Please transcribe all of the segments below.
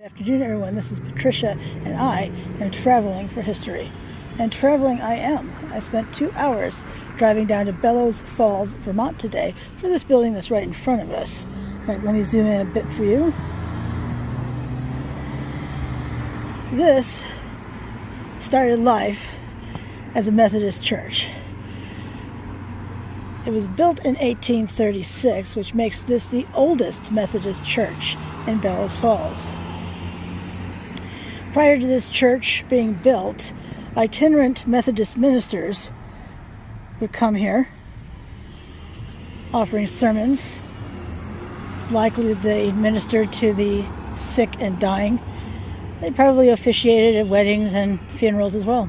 Good afternoon, everyone. This is Patricia, and I am traveling for history. And traveling I am. I spent two hours driving down to Bellows Falls, Vermont today for this building that's right in front of us. All right, let me zoom in a bit for you. This started life as a Methodist church. It was built in 1836, which makes this the oldest Methodist church in Bellows Falls. Prior to this church being built, itinerant Methodist ministers would come here offering sermons. It's likely they ministered to the sick and dying. They probably officiated at weddings and funerals as well.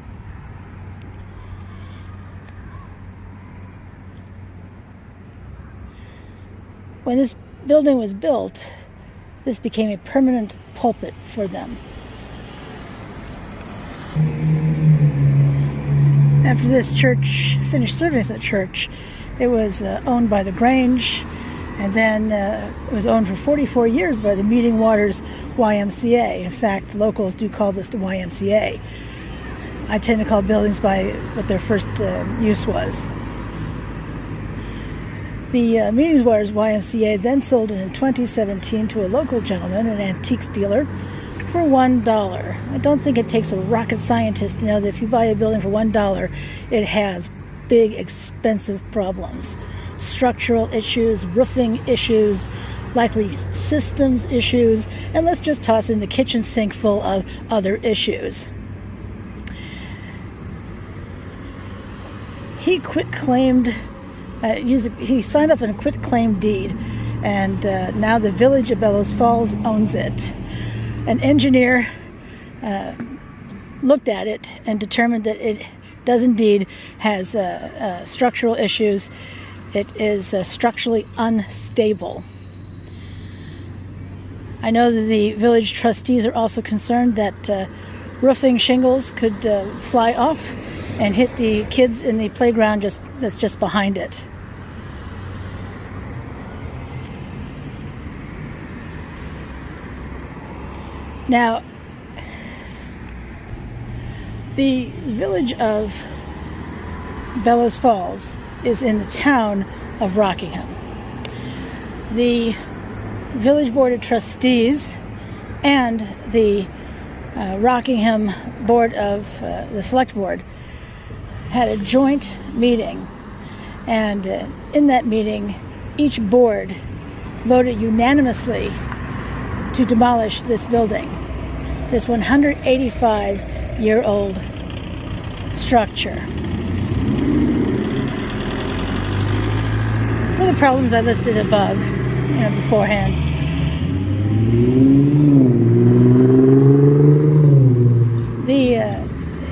When this building was built, this became a permanent pulpit for them. After this church finished service at church, it was uh, owned by the Grange, and then uh, it was owned for 44 years by the Meeting Waters YMCA. In fact, locals do call this the YMCA. I tend to call buildings by what their first uh, use was. The uh, Meetings Waters YMCA then sold it in 2017 to a local gentleman, an antiques dealer, for one dollar. I don't think it takes a rocket scientist to know that if you buy a building for one dollar, it has big, expensive problems structural issues, roofing issues, likely systems issues, and let's just toss in the kitchen sink full of other issues. He quit claimed, uh, he signed up on a quit claim deed, and uh, now the village of Bellows Falls owns it an engineer uh, looked at it and determined that it does indeed has uh, uh, structural issues. It is uh, structurally unstable. I know that the village trustees are also concerned that uh, roofing shingles could fly off and hit the kids in the playground just that's just behind it. Now, the village of Bellows Falls is in the town of Rockingham. The village board of trustees and the uh, Rockingham board of uh, the select board had a joint meeting, and uh, in that meeting, each board voted unanimously to demolish this building, this 185 year old structure. For the problems I listed above, you know, beforehand. The uh,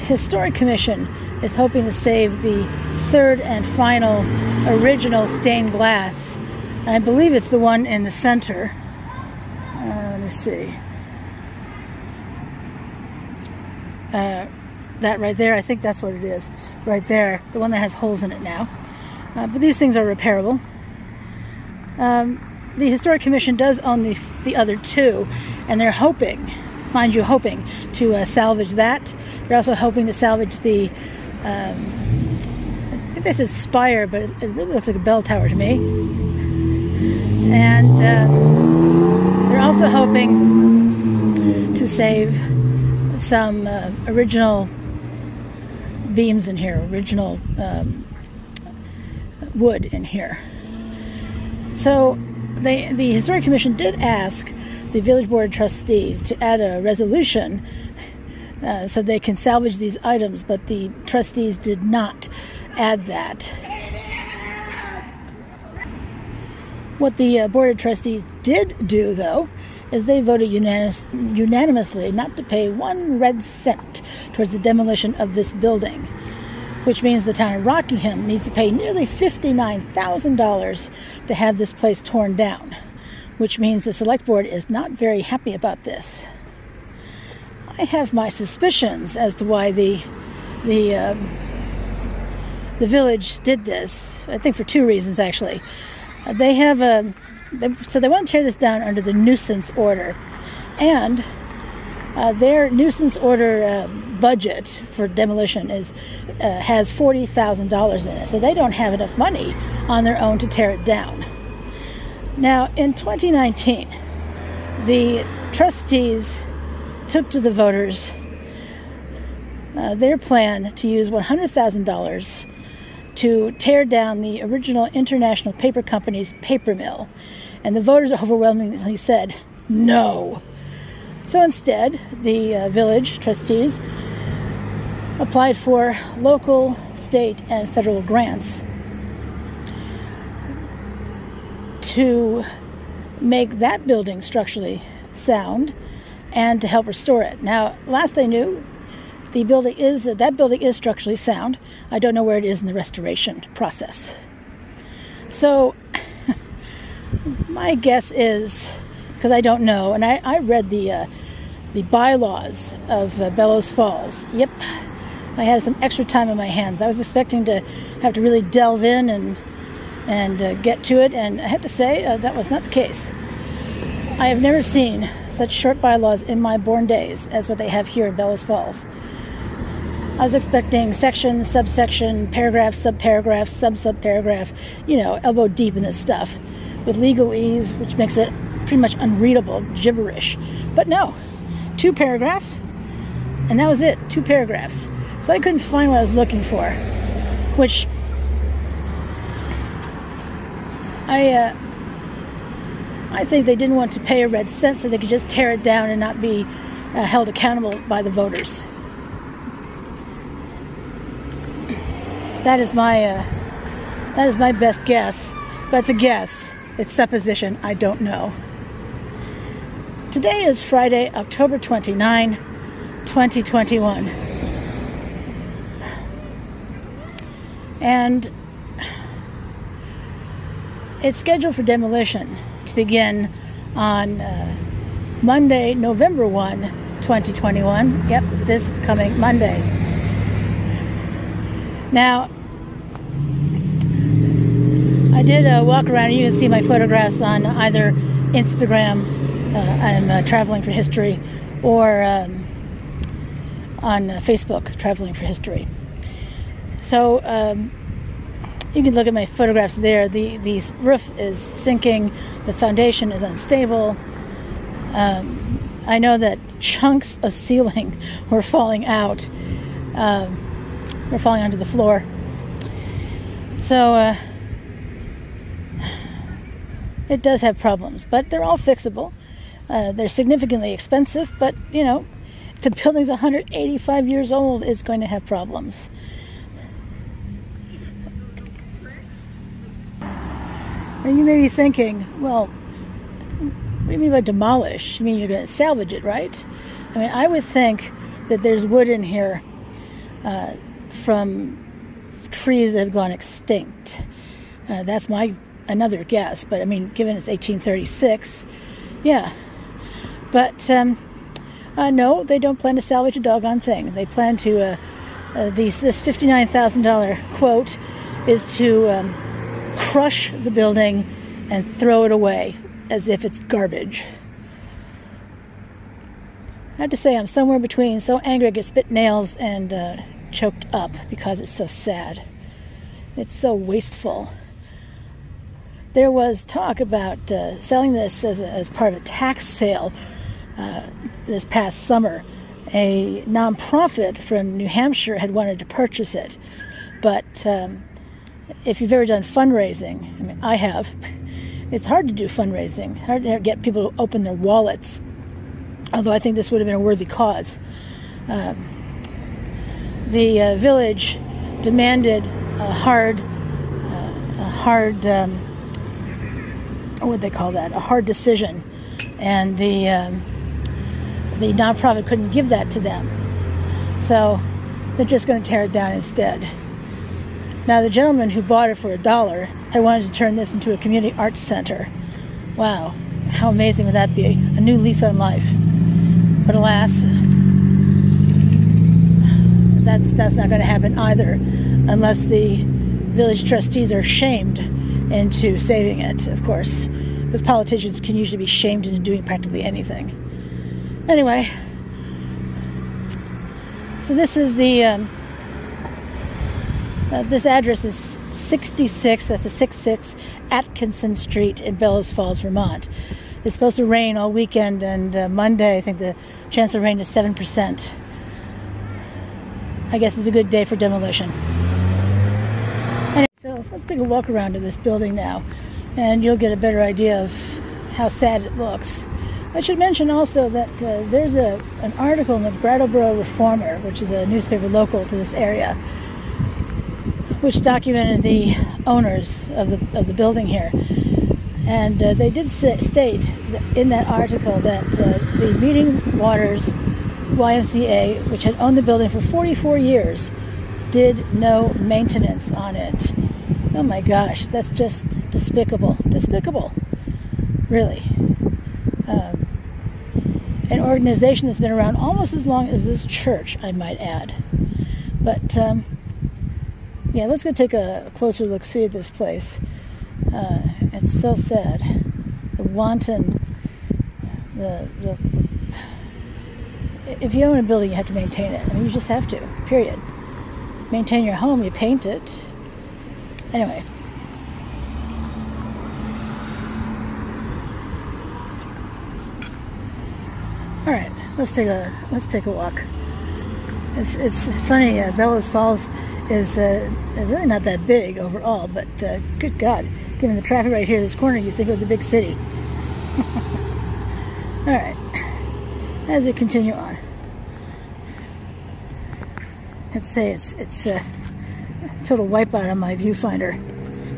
Historic Commission is hoping to save the third and final original stained glass. I believe it's the one in the center see. Uh, that right there, I think that's what it is. Right there, the one that has holes in it now. Uh, but these things are repairable. Um, the Historic Commission does own the, the other two, and they're hoping, mind you, hoping to uh, salvage that. They're also hoping to salvage the, um, I think this is spire, but it, it, really looks like a bell tower to me. And uh, also hoping to save some uh, original beams in here, original um, wood in here. So they, the Historic Commission did ask the Village Board Trustees to add a resolution uh, so they can salvage these items, but the trustees did not add that. What the uh, Board of Trustees did do, though, is they voted unanimous, unanimously not to pay one red cent towards the demolition of this building, which means the town of Rockingham needs to pay nearly $59,000 to have this place torn down, which means the Select Board is not very happy about this. I have my suspicions as to why the the um, the village did this. I think for two reasons, actually. They have a, they, so they want to tear this down under the nuisance order. And Uh, their nuisance order uh, budget for demolition is uh, has forty thousand dollars in it, so they don't have enough money on their own to tear it down. Now, in 2019, the trustees took to the voters uh, their plan to use $100,000 to tear down the original International Paper Company's paper mill. And the voters overwhelmingly said no. So instead, the uh, village trustees applied for local, state, and federal grants to make that building structurally sound and to help restore it. Now, last I knew, the building is that building is structurally sound. I don't know where it is in the restoration process. So, my guess is because I don't know, and I, I read the uh, the bylaws of uh, Bellows Falls. Yep, I had some extra time on my hands. I was expecting to have to really delve in and and uh, get to it, and I have to say uh, that was not the case. I have never seen such short bylaws in my born days as what they have here in Bellows Falls. I was expecting section, subsection, paragraph, subparagraph, sub subparagraph, you know, elbow deep in this stuff with legalese, which makes it pretty much unreadable gibberish. But no, two paragraphs, and that was it, two paragraphs. So I couldn't find what I was looking for, which I uh, I think they didn't want to pay a red cent so they could just tear it down and not be uh, held accountable by the voters. That is my uh, that is my best guess. That's a guess. It's supposition. I don't know. Today is Friday, October 29, 2021. And it's scheduled for demolition to begin on uh, Monday, November 1, 2021. Yep, this coming Monday. Now, I did uh, walk around. You can see my photographs on either Instagram, uh, I'm uh, Traveling for History, or um, on uh, Facebook, Traveling for History. So, um, you can look at my photographs there. The, the roof is sinking, the foundation is unstable. Um, I know that chunks of ceiling were falling out, um, were falling onto the floor. So uh, it does have problems, but they're all fixable. Uh, they're significantly expensive, but you know, the building's 185 years old, it's going to have problems. And you may be thinking, well, what do you mean by demolish? You mean you're going to salvage it, right? I mean, I would think that there's wood in here uh, from trees that have gone extinct. Uh, that's my another guess, but I mean, given it's 1836, yeah. But um, uh, no, they don't plan to salvage a doggone thing. They plan to. Uh, uh, these, this $59,000 quote is to um, crush the building and throw it away as if it's garbage. I have to say, I'm somewhere between so angry I get spit nails and uh, choked up because it's so sad. It's so wasteful. There was talk about uh, selling this as, a, as part of a tax sale uh, this past summer. A nonprofit from New Hampshire had wanted to purchase it, but um, if you've ever done fundraising, I mean, I have, it's hard to do fundraising, hard to get people to open their wallets. Although I think this would have been a worthy cause. Um, the uh, village demanded a hard, uh, a hard, um, what they call that? A hard decision, and the um, the nonprofit couldn't give that to them, so they're just going to tear it down instead. Now, the gentleman who bought it for a dollar had wanted to turn this into a community arts center. Wow, how amazing would that be? A new lease on life. But alas, that's that's not going to happen either, unless the village trustees are shamed into saving it. Of course, because politicians can usually be shamed into doing practically anything. Anyway, So this is the, um, uh, this address is 66, that's the 66 Atkinson Street in Bellows Falls, Vermont. It's supposed to rain all weekend, and uh, Monday, I think the chance of rain is 7%. I guess it's a good day for demolition. So let's take a walk around to this building now, and you'll get a better idea of how sad it looks. I should mention also that uh, there's a, an article in the Brattleboro Reformer, which is a newspaper local to this area, which documented the owners of the, of the building here. And uh, they did state in that article that uh, the Meeting Waters YMCA, which had owned the building for 44 years, did no maintenance on it. Oh my gosh, that's just despicable. Despicable. Really. Um, an organization that's been around almost as long as this church, I might add. But um, yeah, let's go take a closer look, see at this place. Uh, it's so sad. The wanton, the, the, if you own a building, you have to maintain it. I mean, you just have to, period. Maintain your home, you paint it. Anyway. All right, let's take a let's take a walk. It's it's funny. Uh, Bellows Falls is uh, really not that big overall, but uh, good God, given the traffic right here, this corner, you think it was a big city. All right, as we continue on, To say it's it's a total wipeout on my viewfinder.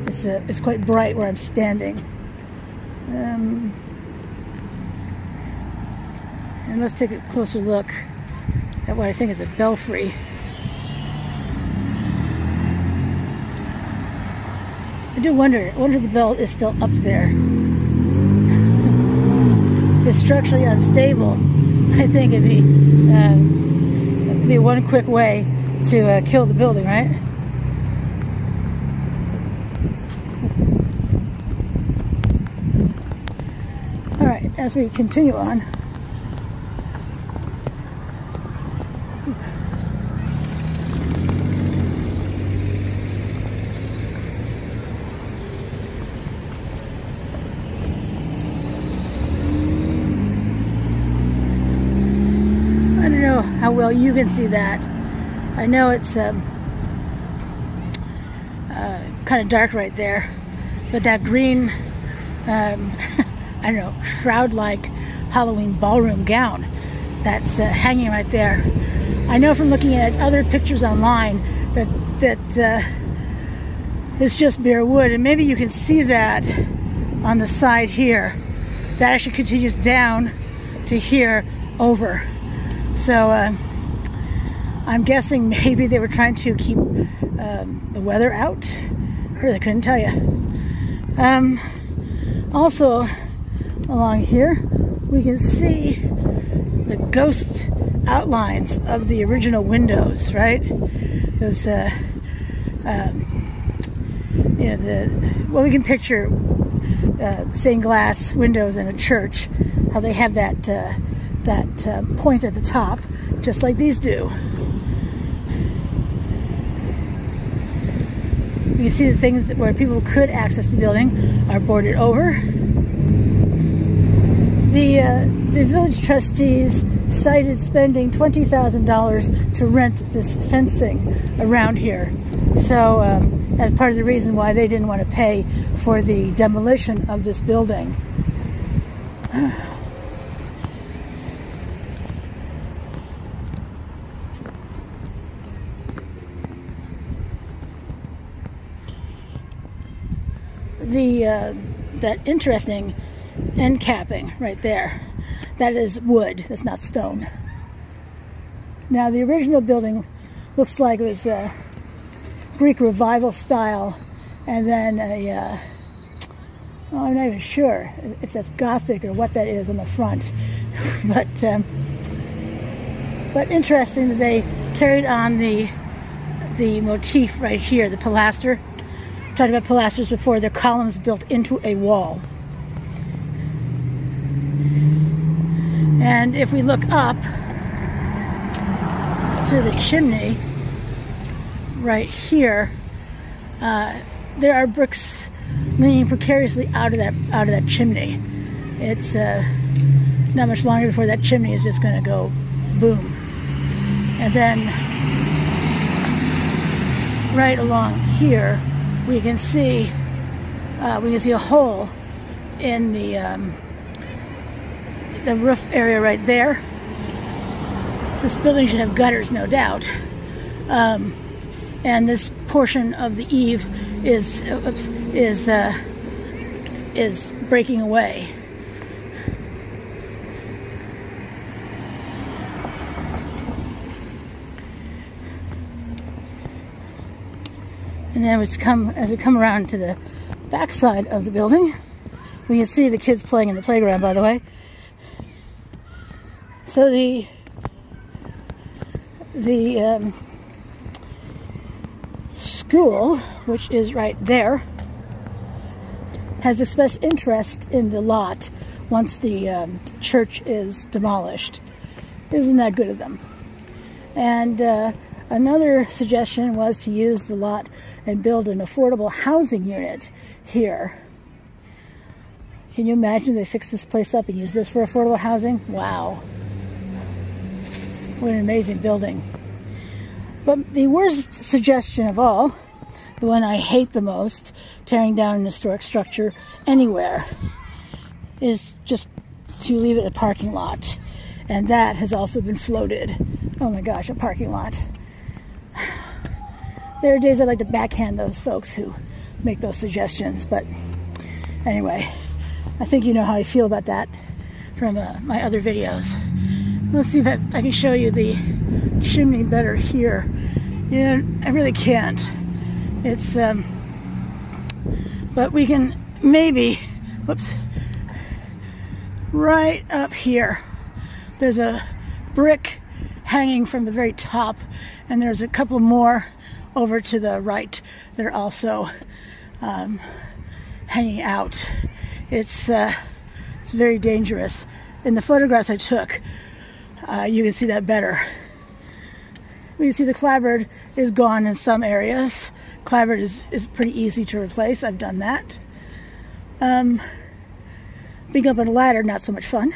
It's uh, it's quite bright where I'm standing. Um, and let's take a closer look at what I think is a belfry. I do wonder, I wonder if the bell is still up there. It's structurally unstable, I think it'd be, uh, it'd be one quick way to uh, kill the building, right? All right, as we continue on, I don't know how well you can see that. I know it's um, uh, kind of dark right there, but that green, um, I don't know, shroud-like Halloween ballroom gown that's uh, hanging right there. I know from looking at other pictures online that that uh, it's just bare wood, and maybe you can see that on the side here. That actually continues down to here over. So uh, I'm guessing maybe they were trying to keep um, the weather out. I really couldn't tell you. Um, also, along here, we can see the ghost outlines of the original windows, right? Those, uh, um, you know, the, well, we can picture uh, stained glass windows in a church, how they have that uh, that uh, point at the top, just like these do. You see the things that, where people could access the building are boarded over. The, uh, the village trustees cited spending $20,000 to rent this fencing around here. So, um, as part of the reason why they didn't want to pay for the demolition of this building. the uh, that interesting end capping right there. That is wood. That's not stone. Now the original building looks like it was a Greek revival style, and then a uh, oh, I'm not even sure if that's Gothic or what that is on the front, but um, but interesting that they carried on the the motif right here, the pilaster talked about pilasters before. They're columns built into a wall. And if we look up, to the chimney right here, uh, there are bricks leaning precariously out of that out of that chimney. It's uh, not much longer before that chimney is just going to go boom, and then right along here we can see uh, we can see a hole in the um, the roof area right there. This building should have gutters, no doubt. Um, and this portion of the eave is is uh, is breaking away. And then as we come as we come around to the back side of the building, we can see the kids playing in the playground. By the way, so the the um, school, which is right there, has expressed interest in the lot once the um, church is demolished. Isn't that good of them? And uh, another suggestion was to use the lot and build an affordable housing unit here. Can you imagine they fix this place up and use this for affordable housing? Wow. What an amazing building. But the worst suggestion of all, the one I hate the most, tearing down an historic structure anywhere, is just to leave it a parking lot. And that has also been floated. Oh my gosh, a parking lot. There are days I'd like to backhand those folks who make those suggestions, but anyway, I think you know how I feel about that from uh, my other videos. Let's see if I, I, can show you the chimney better here. Yeah, I really can't. It's, um, but we can maybe, whoops, right up here. There's a brick hanging from the very top, and there's a couple more over to the right that are also um, hanging out. It's, uh, it's very dangerous. In the photographs I took, uh, you can see that better. We can see the clapboard is gone in some areas. Clapboard is, is pretty easy to replace. I've done that. Um, being up on a ladder, not so much fun.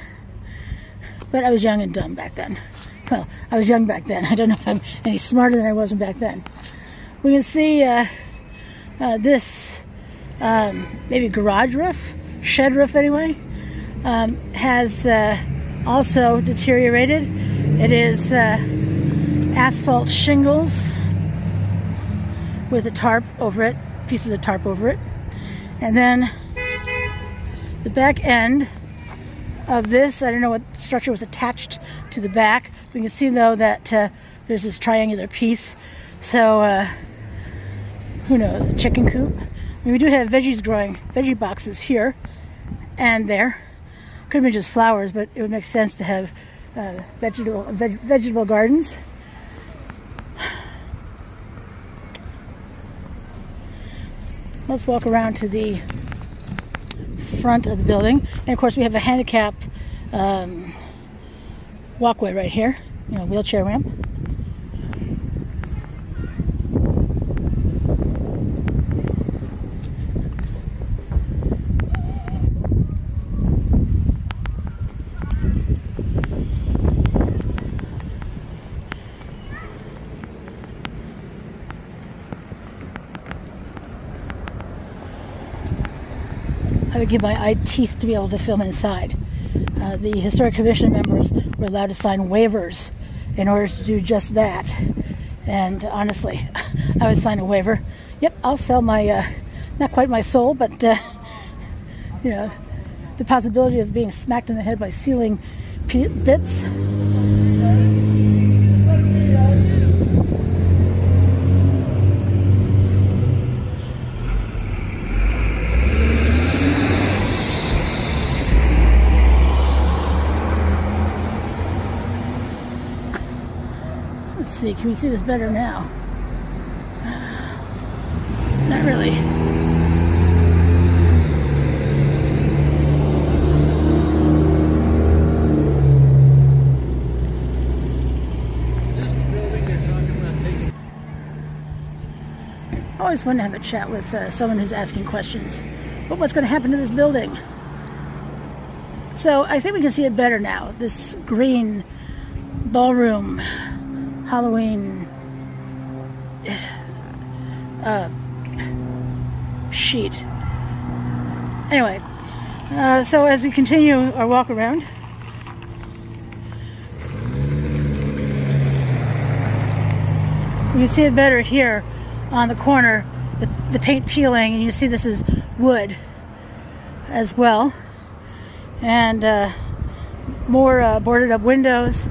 But I was young and dumb back then. Well, I was young back then. I don't know if I'm any smarter than I was back then. We can see uh, uh, this um, maybe garage roof, shed roof anyway, um, has uh, also deteriorated. It is uh, asphalt shingles with a tarp over it, pieces of tarp over it. And then the back end of this, I don't know what structure was attached to the back. We can see though that uh, there's this triangular piece. So, uh, who knows, a chicken coop. I mean, we do have veggies growing, veggie boxes here and there. Could have been just flowers, but it would make sense to have uh, vegetable, veg vegetable gardens. Let's walk around to the front of the building. And of course we have a handicap um, walkway right here, you know, wheelchair ramp. I would give my eye teeth to be able to film inside. Uh, the Historic Commission members were allowed to sign waivers in order to do just that. And honestly, I would sign a waiver. Yep, I'll sell my, uh, not quite my soul, but, uh, you know, the possibility of being smacked in the head by ceiling bits Let's see, can we see this better now? Not really. I always want to have a chat with uh, someone who's asking questions. But what's going to happen to this building? So I think we can see it better now. This green ballroom. Halloween uh, sheet. Anyway, uh, so as we continue our walk around, you can see it better here on the corner, the, the paint peeling, and you see this is wood as well. And uh, more uh, boarded up windows.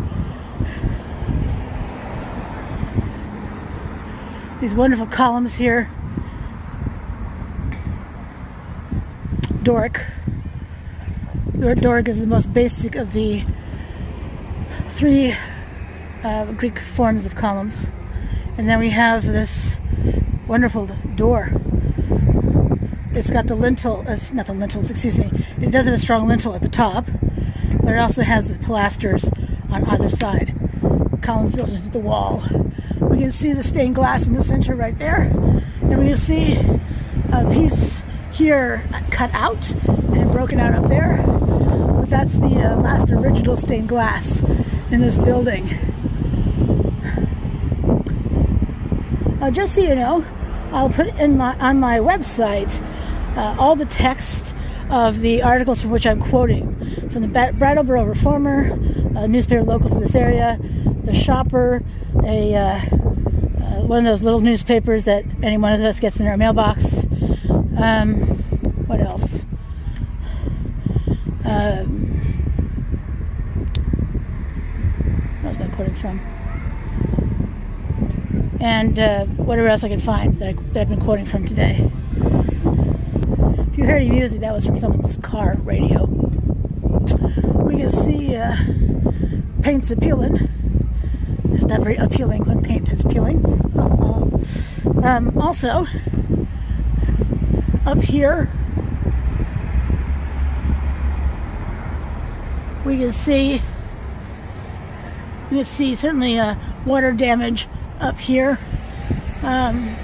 These wonderful columns here. Doric. Doric is the most basic of the three uh, Greek forms of columns. And then we have this wonderful door. It's got the lintel, it's not the lintels, excuse me. It does have a strong lintel at the top, but it also has the pilasters on either side. Columns built into the wall. We can see the stained glass in the center right there. And we can see a piece here cut out and broken out up there. But that's the uh, last original stained glass in this building. Uh, just so you know, I'll put in my on my website uh, all the text of the articles from which I'm quoting from the Brattleboro Reformer, a newspaper local to this area, the Shopper, a uh, one of those little newspapers that any one of us gets in our mailbox. Um, what else? Um, what was I quoting from? and uh, whatever else I can find that, I, that I've been quoting from today. If you heard any music, that was from someone's car radio. We can see uh, paint's appealing. It's not very appealing when paint is peeling. Um, also, up here, we can see you can see certainly uh, water damage up here. Um,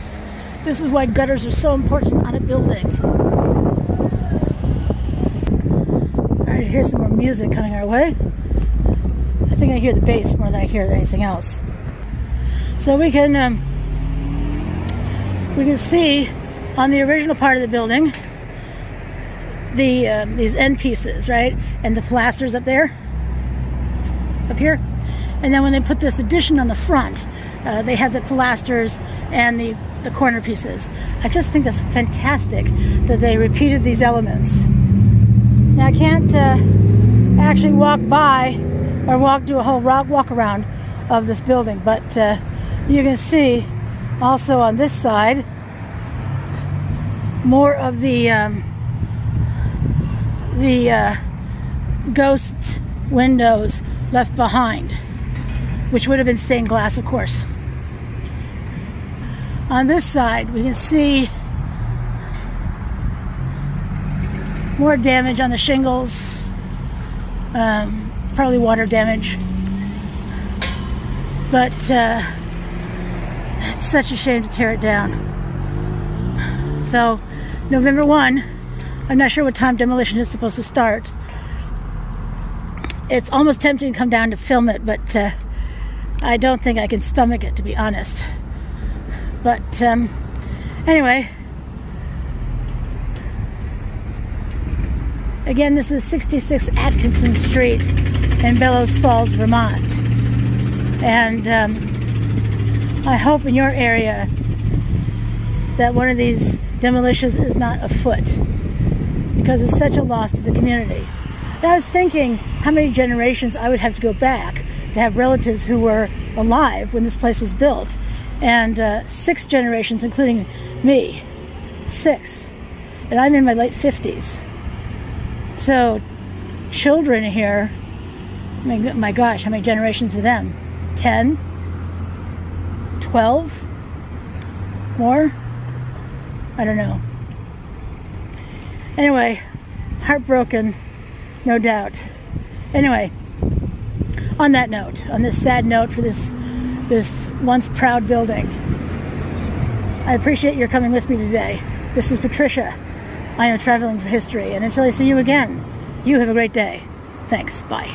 this is why gutters are so important on a building. Alright, here's some more music coming our way. I think I hear the bass more than I hear anything else. So we can um, we can see on the original part of the building the um, these end pieces, right, and the pilasters up there, up here. And then when they put this addition on the front, uh, they have the pilasters and the, the corner pieces. I just think that's fantastic that they repeated these elements. Now I can't uh, actually walk by or walk do a whole rock walk around of this building, but uh, you can see also on this side more of the um, the uh, ghost windows left behind which would have been stained glass, of course. On this side, we can see more damage on the shingles, um, probably water damage. But uh, such a shame to tear it down. So, November 1, I'm not sure what time demolition is supposed to start. It's almost tempting to come down to film it, but uh, I don't think I can stomach it, to be honest. But um, anyway, again, this is 66 Atkinson Street in Bellows Falls, Vermont. And um, I hope in your area that one of these demolitions is not afoot because it's such a loss to the community. And I was thinking how many generations I would have to go back to have relatives who were alive when this place was built. And uh, six generations, including me. Six. And I'm in my late 50s. So, children here, I mean, my gosh, how many generations were them? 10? 12? More? I don't know. Anyway, heartbroken, no doubt. Anyway, on that note, on this sad note for this this once proud building. I appreciate your coming with me today. This is Patricia. I am traveling for history, and until I see you again, you have a great day. Thanks. Bye.